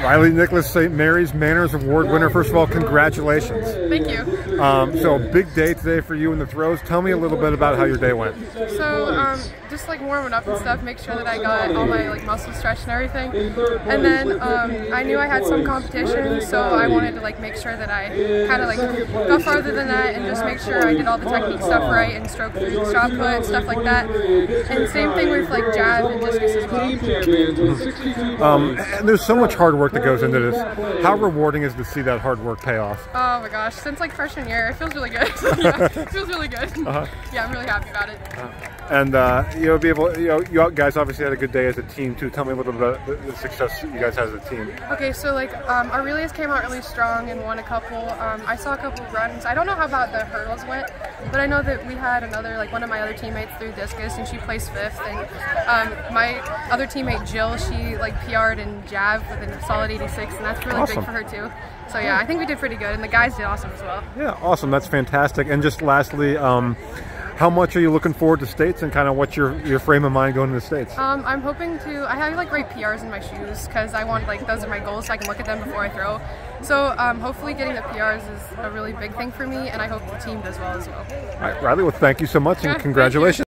Rylee Nicklas St. Mary's Manners Award winner. First of all, congratulations. Thank you. Um, so, big day today for you in the throws. Tell me a little bit about how your day went. So, um, just like warming up and stuff, make sure that I got all my like muscles stretched and everything. And then um, I knew I had some competition, so I wanted to like make sure that I kind of like go farther than that and just make sure I did all the technique stuff right and stroke through, shot put, and stuff like that. And same thing with like jab and discus as well. Um, and there's so much hard work that goes into this. How rewarding is it to see that hard work pay off? Oh my gosh, since like freshman it feels really good. yeah, it feels really good. Uh-huh. Yeah, I'm really happy about it. And uh, you'll be able, you know, you guys obviously had a good day as a team too. Tell me a little bit about the, the success you guys had as a team. Okay, so like um, our relays came out really strong and won a couple. Um, I saw a couple runs. I don't know how about the hurdles went, but I know that we had another like one of my other teammates through discus and she placed fifth. And um, my other teammate Jill, she like PR'd in jab with a solid 86, and that's really Awesome. big for her too. So yeah, I think we did pretty good, and the guys did awesome as well. Yeah, awesome. That's fantastic. And just lastly, um, how much are you looking forward to states, and kind of what's your your frame of mind going to the states? Um, I'm hoping to. I have like great PRs in my shoes because I want like those are my goals, so I can look at them before I throw. So um, hopefully, getting the PRs is a really big thing for me, and I hope the team does well as well. All right, Rylee. Well, thank you so much, Yeah, and congratulations.